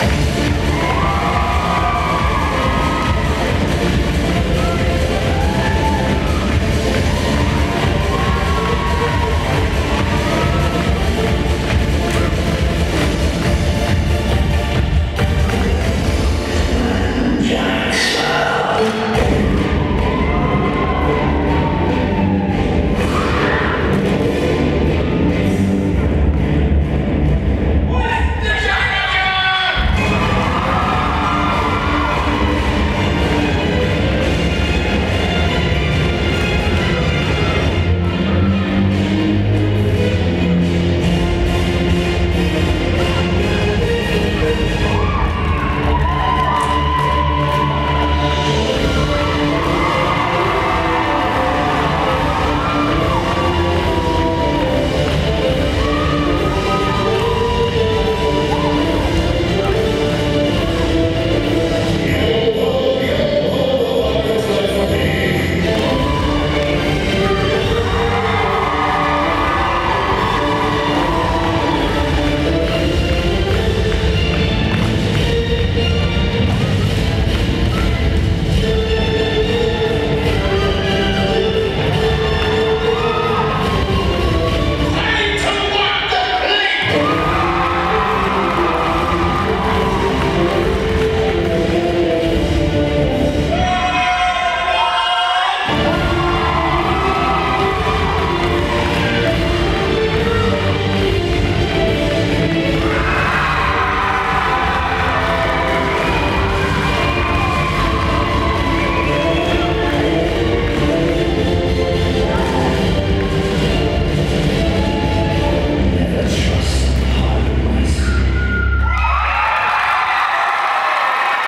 die!